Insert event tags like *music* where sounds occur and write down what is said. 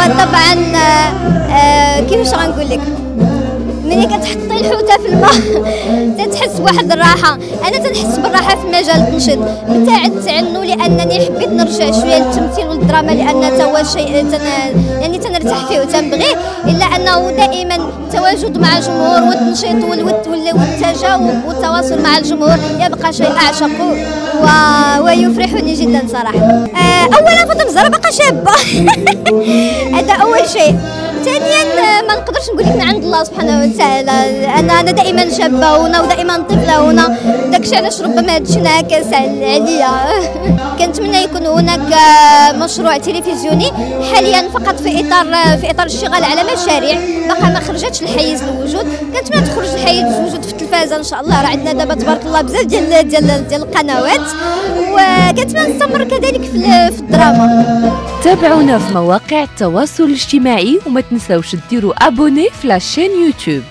وطبعا آه، كيفاش غنقول لك؟ ملي كتحطي الحوتة في الماء *laughs* تتحس بواحد الراحة. أنا تنحس بالراحة في مجال التنشيط. ابتعدت عنه لأنني حبيت نرجع شوية للتمثيل والدراما؟ لأن تا هو شيء تن... يعني تنرتاح فيه وتنبغيه إلا أنه دائما التواجد مع الجمهور والتنشيط وال... وال... والتجاوب والتواصل مع الجمهور يبقى شيء اعشقه و... ويفرحني جدا صراحة. آه، اولا فاطمة الزهراء باقا شابة. *laughs* هذا أول شيء. ثانيا ما نقدرش نقول لك من عند الله سبحانه وتعالى. أنا أنا دائما شابة هنا ودائما طفلة هنا داكشي علاش ربما هذا الشيء انعكس عليا. *laughs* كنتمنى يكون هناك مشروع تلفزيوني حاليا فقط في إطار في إطار الاشتغال على مشاريع. باقا ما خرجتش الحيز الوجود. كنتمنى تخرج الحيز الوجود في التلفازه إن شاء الله. راه عندنا دابا تبارك الله بزاف ديال ديال ديال القنوات. وكنتمنى نستمر كذلك في الدراما. تابعونا في مواقع التواصل الاجتماعي وما تنساوش ديروا أبوني في لاشين يوتيوب